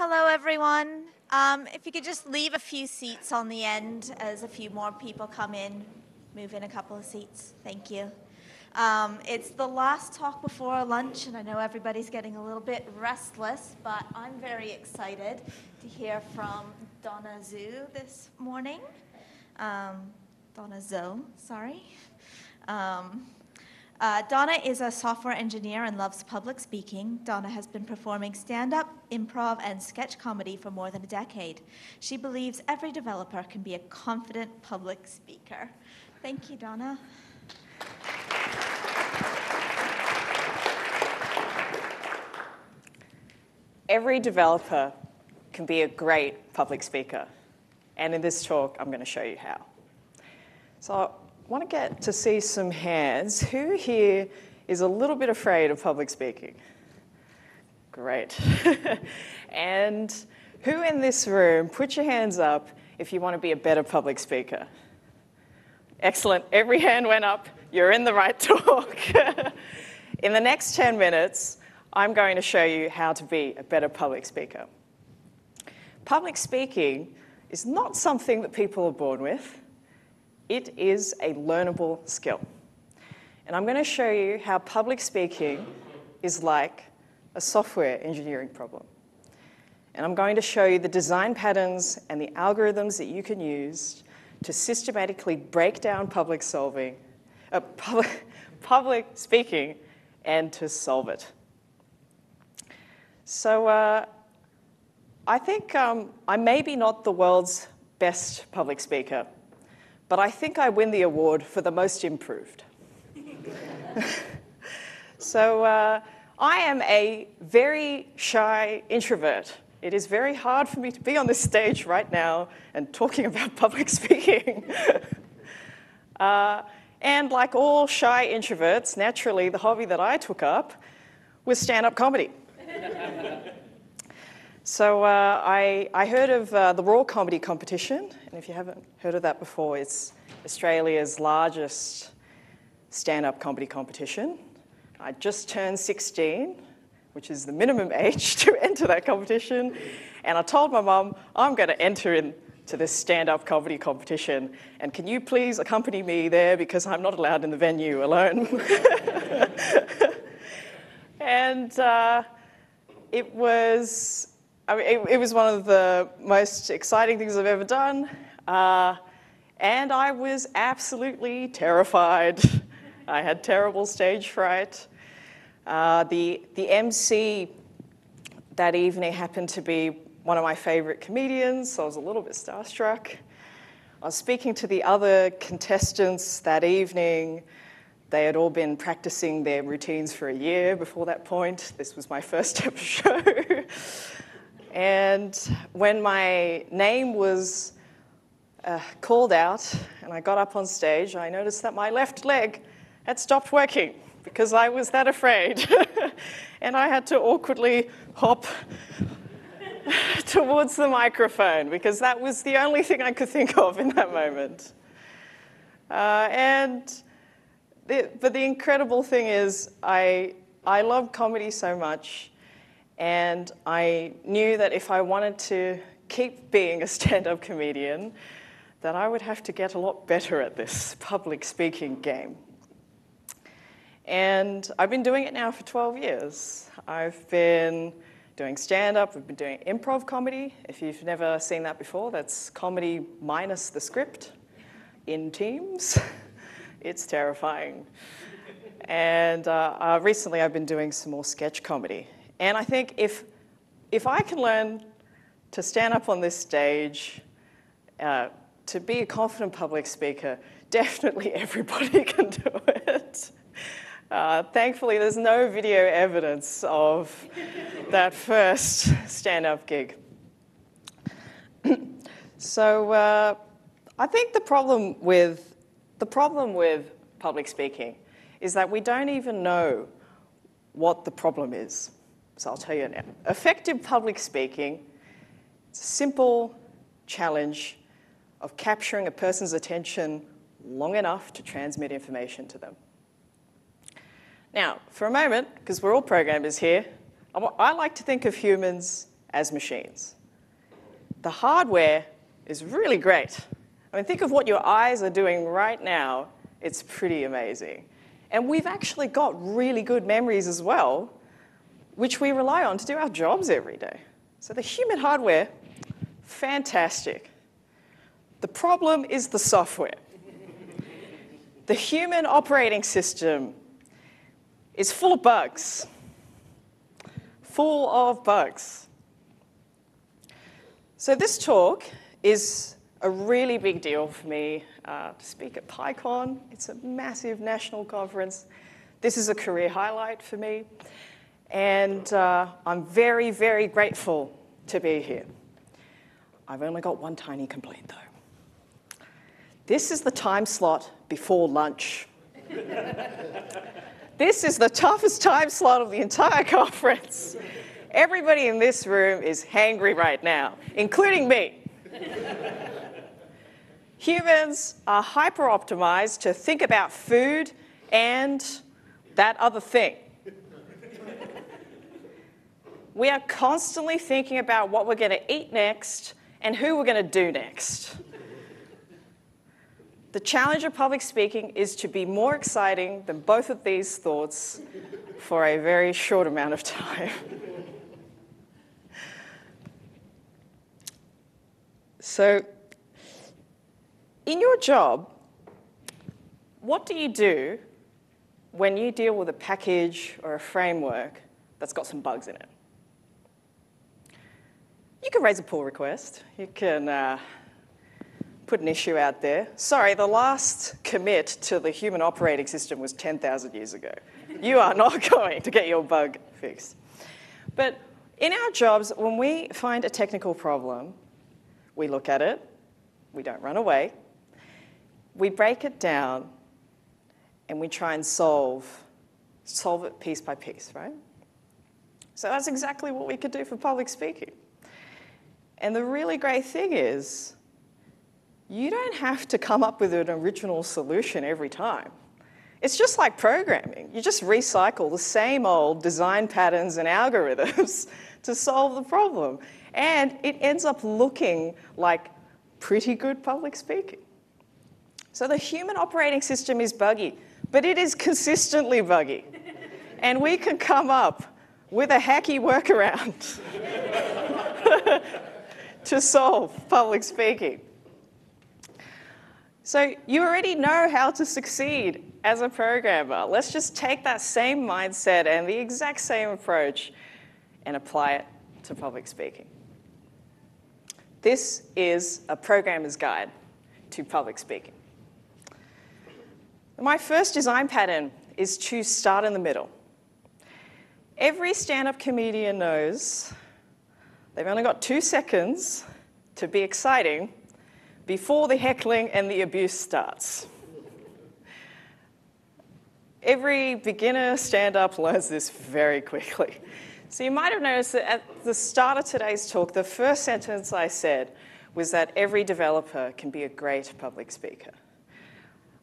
Hello, everyone. Um, if you could just leave a few seats on the end as a few more people come in, move in a couple of seats. Thank you. Um, it's the last talk before lunch, and I know everybody's getting a little bit restless, but I'm very excited to hear from Donna Zhu this morning. Um, Donna Zhou, sorry. Um, uh, Donna is a software engineer and loves public speaking. Donna has been performing stand up, improv, and sketch comedy for more than a decade. She believes every developer can be a confident public speaker. Thank you, Donna. Every developer can be a great public speaker. And in this talk, I'm going to show you how. So want to get to see some hands. Who here is a little bit afraid of public speaking? Great. and who in this room, put your hands up if you want to be a better public speaker? Excellent. Every hand went up. You're in the right talk. in the next 10 minutes, I'm going to show you how to be a better public speaker. Public speaking is not something that people are born with. It is a learnable skill. And I'm going to show you how public speaking is like a software engineering problem. And I'm going to show you the design patterns and the algorithms that you can use to systematically break down public solving, uh, public, public speaking and to solve it. So uh, I think um, I may be not the world's best public speaker, but I think I win the award for the most improved. so uh, I am a very shy introvert. It is very hard for me to be on this stage right now and talking about public speaking. uh, and like all shy introverts, naturally, the hobby that I took up was stand up comedy. so uh, I, I heard of uh, the Raw Comedy Competition, and if you haven't heard of that before, it's Australia's largest stand up comedy competition. I just turned 16, which is the minimum age to enter that competition, and I told my mum, I'm going to enter into this stand up comedy competition, and can you please accompany me there because I'm not allowed in the venue alone? and uh, it was, I mean, it, it, was one of the most exciting things I've ever done. Uh, and I was absolutely terrified. I had terrible stage fright. Uh, the, the MC that evening happened to be one of my favorite comedians, so I was a little bit starstruck. I was speaking to the other contestants that evening. They had all been practicing their routines for a year before that point. This was my first ever show. And when my name was uh, called out and I got up on stage, I noticed that my left leg had stopped working because I was that afraid. and I had to awkwardly hop towards the microphone because that was the only thing I could think of in that moment. Uh, and the, but the incredible thing is, I, I love comedy so much, and I knew that if I wanted to keep being a stand up comedian, that I would have to get a lot better at this public speaking game. And I've been doing it now for 12 years. I've been doing stand up, we've been doing improv comedy. If you've never seen that before, that's comedy minus the script in teams. It's terrifying. and uh, uh, recently I've been doing some more sketch comedy. And I think if, if I can learn to stand up on this stage, uh, to be a confident public speaker, definitely everybody can do it. Uh, thankfully, there's no video evidence of that first stand up gig. so, uh, I think the problem with the problem with public speaking is that we don't even know what the problem is. So I'll tell you now. Effective public speaking is a simple challenge of capturing a person's attention long enough to transmit information to them. Now, for a moment, because we're all programmers here, I like to think of humans as machines. The hardware is really great. I mean, think of what your eyes are doing right now. It's pretty amazing. And we've actually got really good memories as well, which we rely on to do our jobs every day. So the human hardware, fantastic. The problem is the software. the human operating system is full of bugs. Full of bugs. So this talk is a really big deal for me uh, to speak at PyCon. It's a massive national conference. This is a career highlight for me. And uh, I'm very, very grateful to be here. I've only got one tiny complaint, though. This is the time slot before lunch. this is the toughest time slot of the entire conference. Everybody in this room is hangry right now, including me. Humans are hyper optimized to think about food and that other thing. We are constantly thinking about what we're going to eat next and who we're going to do next. The challenge of public speaking is to be more exciting than both of these thoughts for a very short amount of time. so, in your job, what do you do when you deal with a package or a framework that's got some bugs in it? You can raise a pull request. You can uh, put an issue out there. Sorry, the last commit to the human operating system was 10,000 years ago. You are not going to get your bug fixed. But in our jobs, when we find a technical problem, we look at it, we don't run away, we break it down and we try and solve, solve it piece by piece, right? So that's exactly what we could do for public speaking. And the really great thing is, you don't have to come up with an original solution every time. It's just like programming. You just recycle the same old design patterns and algorithms to solve the problem. And it ends up looking like pretty good public speaking. So the human operating system is buggy, but it is consistently buggy. and we can come up with a hacky workaround to solve public speaking. So you already know how to succeed as a programmer. Let's just take that same mindset and the exact same approach and apply it to public speaking. This is a programmer's guide to public speaking. My first design pattern is to start in the middle. Every stand up comedian knows they've only got two seconds to be exciting before the heckling and the abuse starts. Every beginner stand up learns this very quickly. So you might have noticed that at the start of today's talk, the first sentence I said was that every developer can be a great public speaker.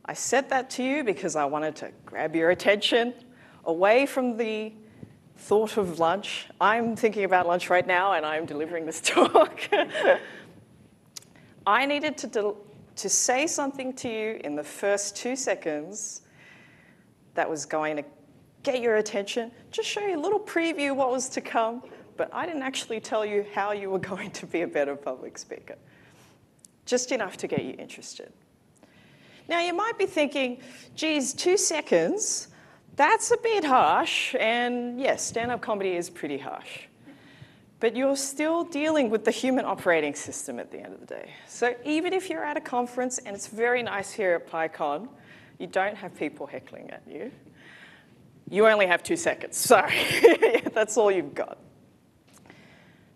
I said that to you because I wanted to grab your attention away from the thought of lunch. I'm thinking about lunch right now and I'm delivering this talk. I needed to, to say something to you in the first two seconds that was going to get your attention, just show you a little preview what was to come, but I didn't actually tell you how you were going to be a better public speaker. Just enough to get you interested. Now, you might be thinking, geez, two seconds, that's a bit harsh. And yes, stand up comedy is pretty harsh. But you're still dealing with the human operating system at the end of the day. So even if you're at a conference, and it's very nice here at PyCon, you don't have people heckling at you. You only have two seconds, sorry. that's all you've got.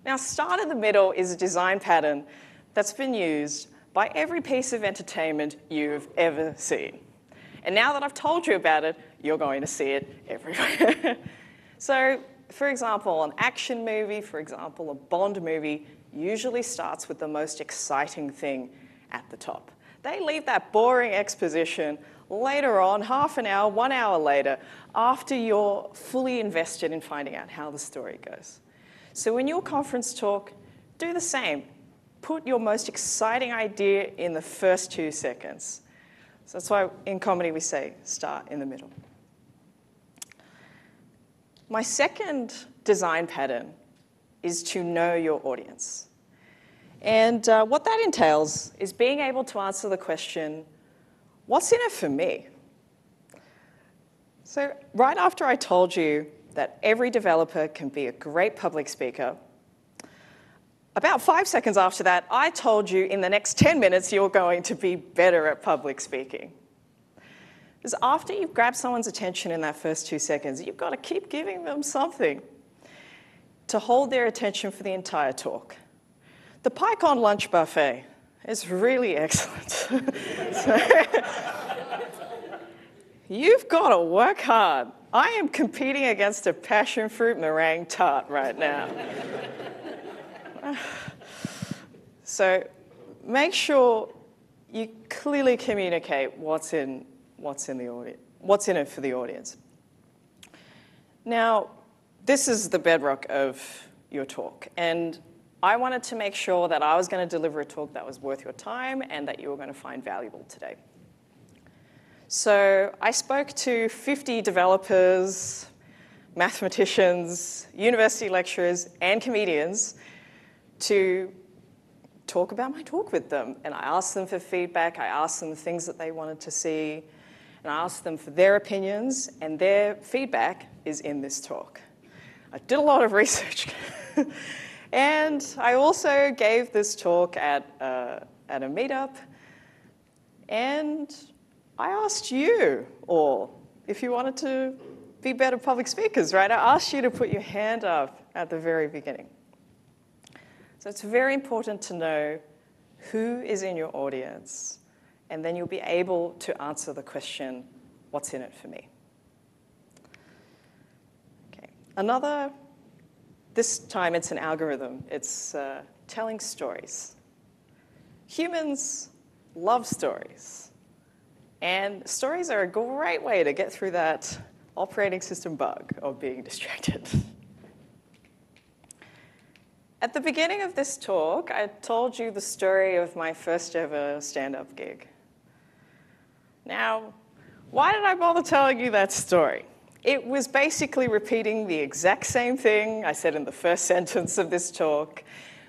Now, start in the middle is a design pattern that's been used by every piece of entertainment you've ever seen. And now that I've told you about it, you're going to see it everywhere. so, for example, an action movie, for example, a Bond movie, usually starts with the most exciting thing at the top. They leave that boring exposition later on, half an hour, one hour later, after you're fully invested in finding out how the story goes. So in your conference talk, do the same. Put your most exciting idea in the first two seconds. So that's why in comedy we say start in the middle. My second design pattern is to know your audience. And uh, what that entails is being able to answer the question, what's in it for me? So, right after I told you that every developer can be a great public speaker, about five seconds after that, I told you in the next 10 minutes you're going to be better at public speaking. Because after you've grabbed someone's attention in that first two seconds, you've got to keep giving them something to hold their attention for the entire talk. The PyCon lunch buffet is really excellent. you've got to work hard. I am competing against a passion fruit meringue tart right now. so make sure you clearly communicate what's in, what's in the audience, what's in it for the audience. Now, this is the bedrock of your talk. And I wanted to make sure that I was going to deliver a talk that was worth your time and that you were going to find valuable today. So I spoke to 50 developers, mathematicians, university lecturers, and comedians to talk about my talk with them. And I asked them for feedback, I asked them the things that they wanted to see, and I asked them for their opinions, and their feedback is in this talk. I did a lot of research. and I also gave this talk at, uh, at a meetup, and I asked you all if you wanted to be better public speakers, right? I asked you to put your hand up at the very beginning. So it's very important to know who is in your audience, and then you'll be able to answer the question, what's in it for me? Okay, another, this time it's an algorithm. It's uh, telling stories. Humans love stories. And stories are a great way to get through that operating system bug of being distracted. At the beginning of this talk, I told you the story of my first ever stand up gig. Now, why did I bother telling you that story? It was basically repeating the exact same thing I said in the first sentence of this talk,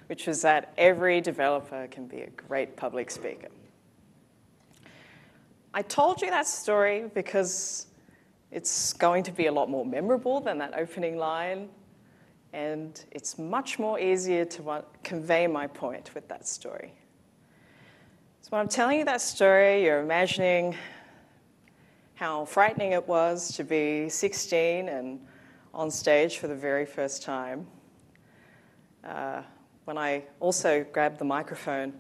which was that every developer can be a great public speaker. I told you that story because it's going to be a lot more memorable than that opening line and it's much more easier to convey my point with that story. So when I'm telling you that story, you're imagining how frightening it was to be 16 and on stage for the very first time. Uh, when I also grabbed the microphone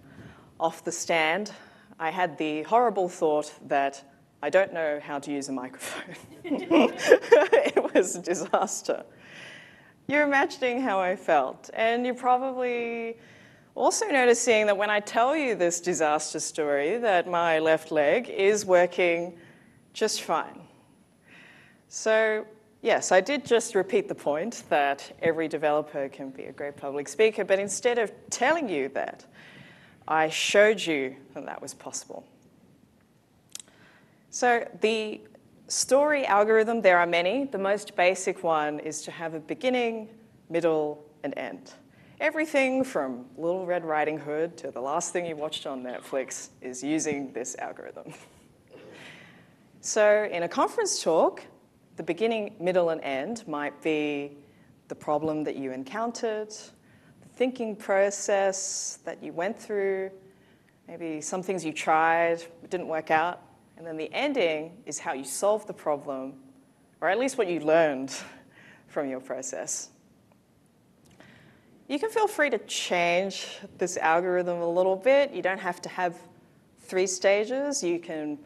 off the stand, I had the horrible thought that I don't know how to use a microphone. it was a disaster. You're imagining how I felt. And you're probably also noticing that when I tell you this disaster story, that my left leg is working just fine. So yes, I did just repeat the point that every developer can be a great public speaker, but instead of telling you that, I showed you that that was possible. So the story algorithm, there are many. The most basic one is to have a beginning, middle, and end. Everything from Little Red Riding Hood to the last thing you watched on Netflix is using this algorithm. so in a conference talk, the beginning, middle, and end might be the problem that you encountered, the thinking process that you went through, maybe some things you tried, didn't work out, and then the ending is how you solve the problem, or at least what you learned from your process. You can feel free to change this algorithm a little bit. You don't have to have three stages. You can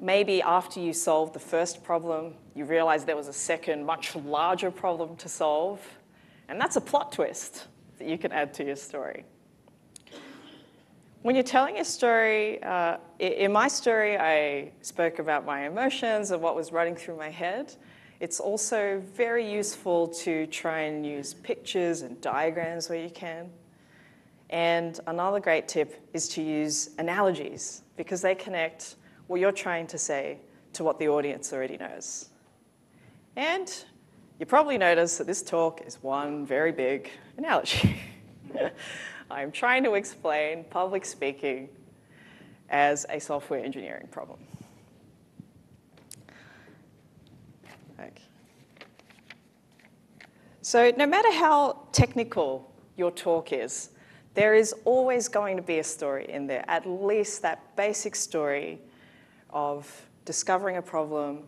maybe after you solve the first problem, you realize there was a second, much larger problem to solve. And that's a plot twist that you can add to your story. When you're telling a story, uh, in my story, I spoke about my emotions and what was running through my head. It's also very useful to try and use pictures and diagrams where you can. And another great tip is to use analogies because they connect what you're trying to say to what the audience already knows. And you probably noticed that this talk is one very big analogy. I'm trying to explain public speaking as a software engineering problem. Okay. So no matter how technical your talk is, there is always going to be a story in there, at least that basic story of discovering a problem,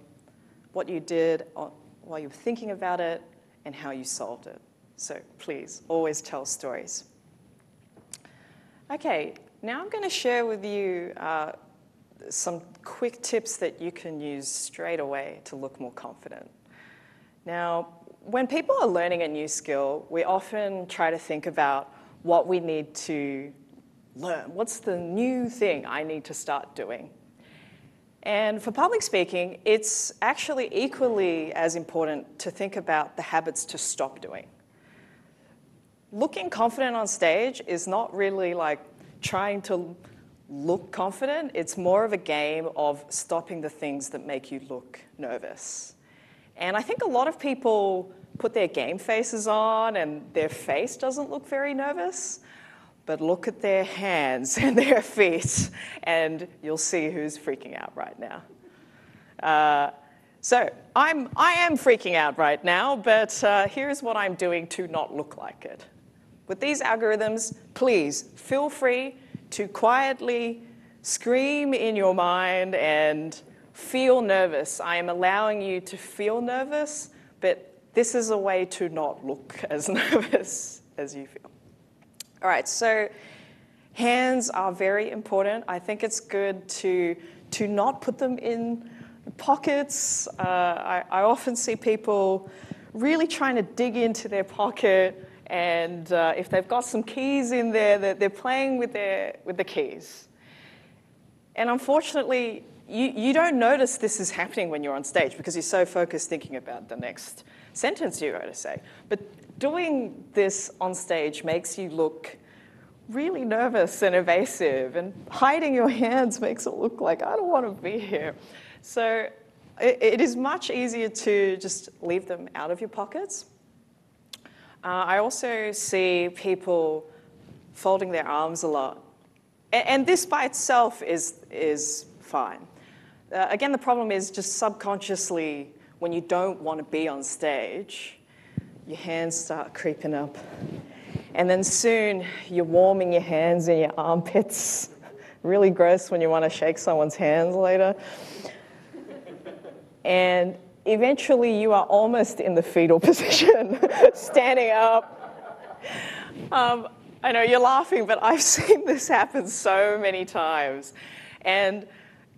what you did uh, while you were thinking about it, and how you solved it. So please, always tell stories. Okay, now I'm going to share with you uh, some quick tips that you can use straight away to look more confident. Now, when people are learning a new skill, we often try to think about what we need to learn. What's the new thing I need to start doing? And for public speaking, it's actually equally as important to think about the habits to stop doing. Looking confident on stage is not really like trying to look confident, it's more of a game of stopping the things that make you look nervous. And I think a lot of people put their game faces on and their face doesn't look very nervous, but look at their hands and their feet and you'll see who's freaking out right now. Uh, so I'm, I am freaking out right now, but uh, here's what I'm doing to not look like it. With these algorithms, please feel free to quietly scream in your mind and feel nervous. I am allowing you to feel nervous, but this is a way to not look as nervous as you feel. All right, so hands are very important. I think it's good to, to not put them in pockets. Uh, I, I often see people really trying to dig into their pocket and uh, if they've got some keys in there, they're, they're playing with, their, with the keys. And unfortunately, you, you don't notice this is happening when you're on stage because you're so focused thinking about the next sentence you're going to say. But doing this on stage makes you look really nervous and evasive, and hiding your hands makes it look like, I don't want to be here. So it, it is much easier to just leave them out of your pockets uh, I also see people folding their arms a lot. And, and this by itself is, is fine. Uh, again, the problem is just subconsciously, when you don't want to be on stage, your hands start creeping up. And then soon you're warming your hands in your armpits. really gross when you want to shake someone's hands later. and eventually you are almost in the fetal position, standing up. Um, I know you're laughing, but I've seen this happen so many times. And,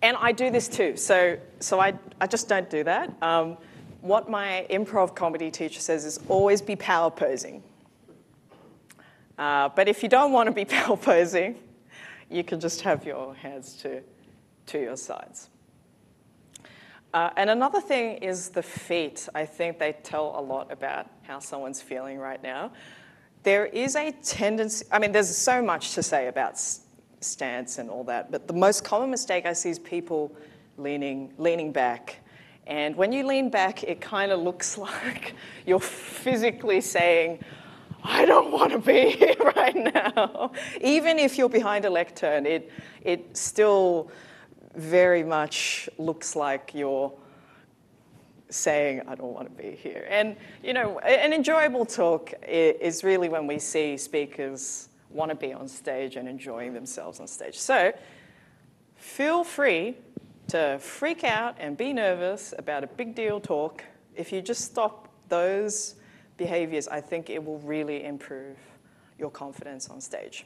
and I do this too. So, so I, I just don't do that. Um, what my improv comedy teacher says is always be power posing. Uh, but if you don't want to be power posing, you can just have your hands to, to your sides. Uh, and another thing is the feet. I think they tell a lot about how someone's feeling right now. There is a tendency, I mean, there's so much to say about stance and all that, but the most common mistake I see is people leaning, leaning back. And when you lean back, it kind of looks like you're physically saying, I don't want to be here right now. Even if you're behind a lectern, it, it still very much looks like you're saying, I don't want to be here. And, you know, an enjoyable talk is really when we see speakers want to be on stage and enjoying themselves on stage. So feel free to freak out and be nervous about a big deal talk. If you just stop those behaviors, I think it will really improve your confidence on stage.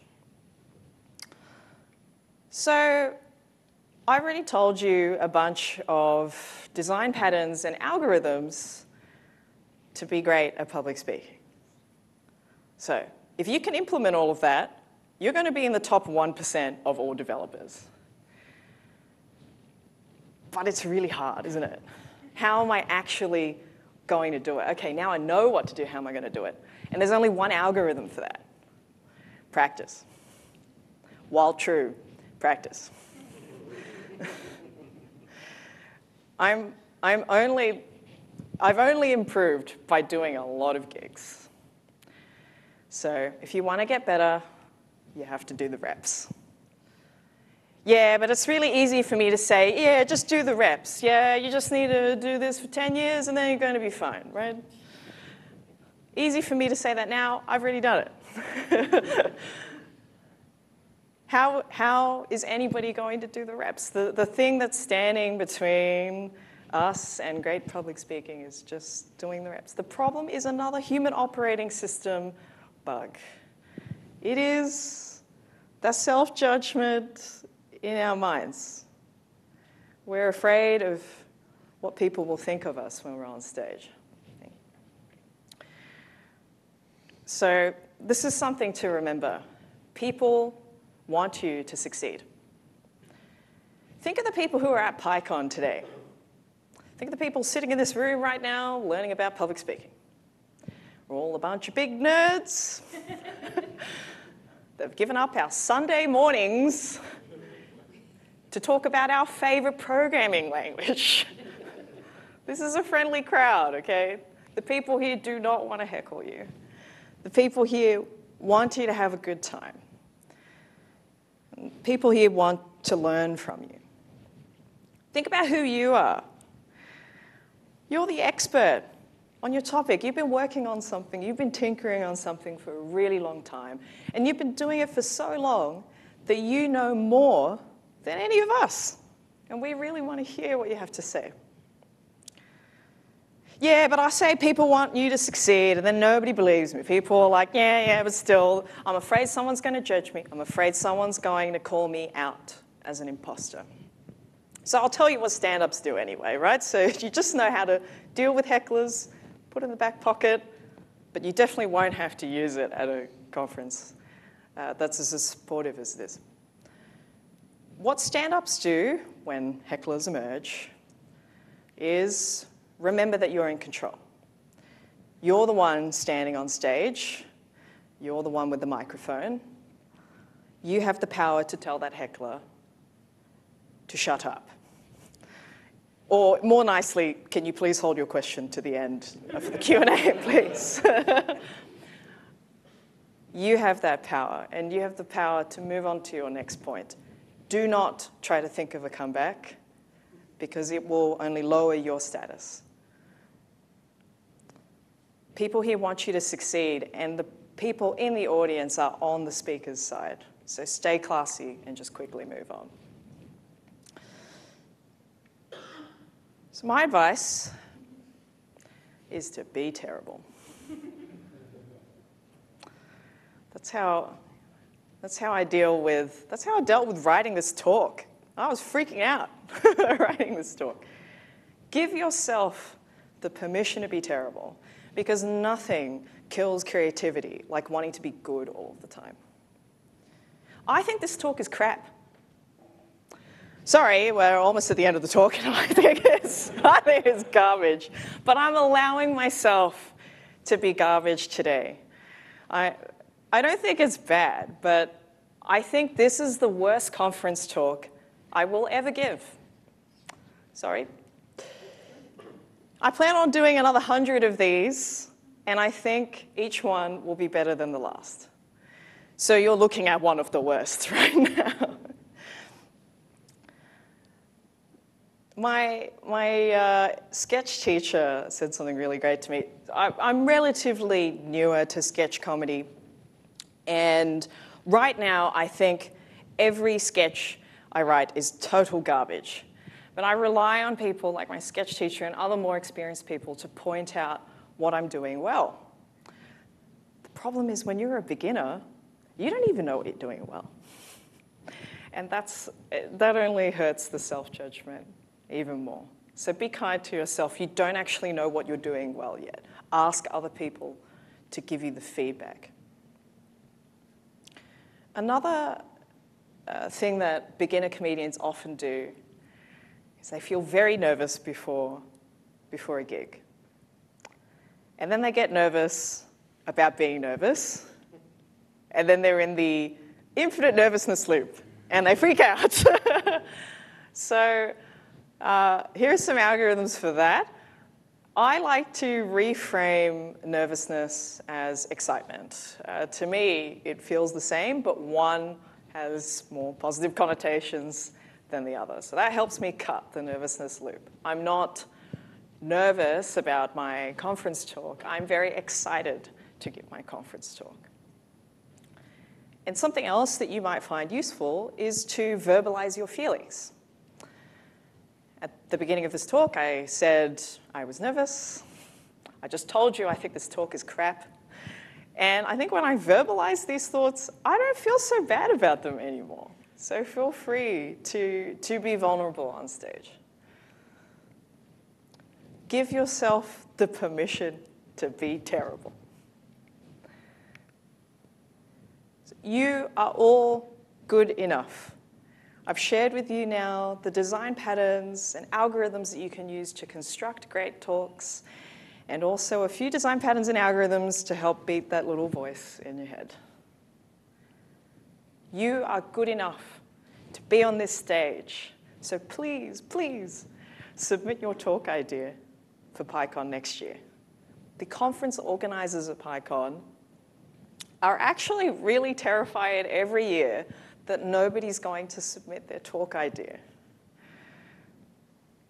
So I already told you a bunch of design patterns and algorithms to be great at public speaking. So if you can implement all of that, you're going to be in the top 1% of all developers. But it's really hard, isn't it? How am I actually going to do it? Okay, now I know what to do. How am I going to do it? And there's only one algorithm for that practice. While true, practice. I'm, I'm only, I've only improved by doing a lot of gigs. So if you want to get better, you have to do the reps. Yeah, but it's really easy for me to say, yeah, just do the reps. Yeah, you just need to do this for 10 years and then you're going to be fine, right? Easy for me to say that now. I've already done it. how, how is anybody going to do the reps? The, the thing that's standing between us and great public speaking is just doing the reps. The problem is another human operating system bug. It is the self judgment in our minds. We're afraid of what people will think of us when we're on stage. So, this is something to remember. People want you to succeed. Think of the people who are at PyCon today. Think of the people sitting in this room right now learning about public speaking. We're all a bunch of big nerds. They've given up our Sunday mornings to talk about our favorite programming language. this is a friendly crowd, okay? The people here do not want to heckle you. The people here want you to have a good time. People here want to learn from you. Think about who you are. You're the expert on your topic. You've been working on something, you've been tinkering on something for a really long time, and you've been doing it for so long that you know more than any of us. And we really want to hear what you have to say. Yeah, but I say people want you to succeed, and then nobody believes me. People are like, yeah, yeah, but still, I'm afraid someone's going to judge me. I'm afraid someone's going to call me out as an imposter. So I'll tell you what stand ups do anyway, right? So you just know how to deal with hecklers, put in the back pocket, but you definitely won't have to use it at a conference uh, that's as supportive as this. What stand ups do when hecklers emerge is remember that you're in control. You're the one standing on stage, you're the one with the microphone. You have the power to tell that heckler to shut up. Or more nicely, can you please hold your question to the end of the Q&A, please? you have that power, and you have the power to move on to your next point. Do not try to think of a comeback because it will only lower your status. People here want you to succeed, and the people in the audience are on the speaker's side. So stay classy and just quickly move on. So, my advice is to be terrible. That's how that's how I deal with, that's how I dealt with writing this talk. I was freaking out writing this talk. Give yourself the permission to be terrible because nothing kills creativity like wanting to be good all the time. I think this talk is crap. Sorry, we're almost at the end of the talk, and I think it's, I think it's garbage. But I'm allowing myself to be garbage today. I, I don't think it's bad, but I think this is the worst conference talk I will ever give. Sorry. I plan on doing another hundred of these, and I think each one will be better than the last. So you're looking at one of the worst right now. My, my uh, sketch teacher said something really great to me. I, I'm relatively newer to sketch comedy and right now, I think every sketch I write is total garbage. But I rely on people like my sketch teacher and other more experienced people to point out what I'm doing well. The problem is when you're a beginner, you don't even know what you're doing well. And that's, that only hurts the self judgment even more. So be kind to yourself. You don't actually know what you're doing well yet. Ask other people to give you the feedback. Another uh, thing that beginner comedians often do is they feel very nervous before, before a gig. and then they get nervous about being nervous, and then they're in the infinite nervousness loop and they freak out. so, uh, here are some algorithms for that. I like to reframe nervousness as excitement. Uh, to me, it feels the same, but one has more positive connotations than the other. So that helps me cut the nervousness loop. I'm not nervous about my conference talk. I'm very excited to give my conference talk. And something else that you might find useful is to verbalize your feelings. At the beginning of this talk, I said I was nervous. I just told you I think this talk is crap. And I think when I verbalize these thoughts, I don't feel so bad about them anymore. So feel free to, to be vulnerable on stage. Give yourself the permission to be terrible. You are all good enough. I've shared with you now the design patterns and algorithms that you can use to construct great talks, and also a few design patterns and algorithms to help beat that little voice in your head. You are good enough to be on this stage. So please, please submit your talk idea for PyCon next year. The conference organizers at PyCon are actually really terrified every year that nobody's going to submit their talk idea.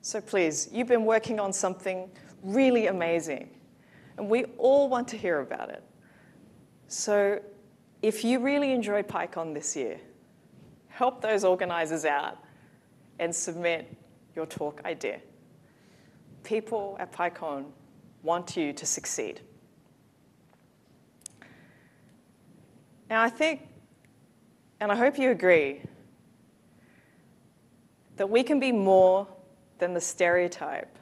So please, you've been working on something really amazing, and we all want to hear about it. So if you really enjoyed PyCon this year, help those organizers out and submit your talk idea. People at PyCon want you to succeed. Now, I think and I hope you agree that we can be more than the stereotype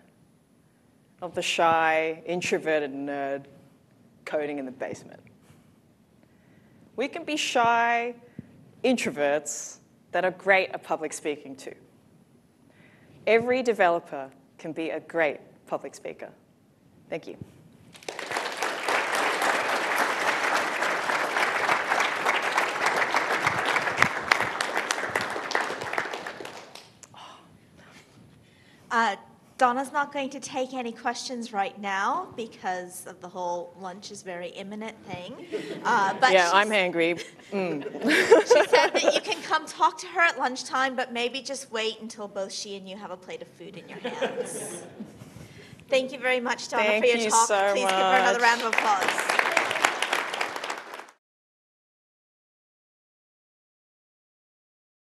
of the shy, introverted nerd coding in the basement. We can be shy introverts that are great at public speaking too. Every developer can be a great public speaker. Thank you. Uh, Donna's not going to take any questions right now because of the whole lunch is very imminent thing. Uh, but yeah, I'm hangry. Mm. She said that you can come talk to her at lunchtime, but maybe just wait until both she and you have a plate of food in your hands. Thank you very much, Donna, Thank for your you talk. so Please give her another round of applause.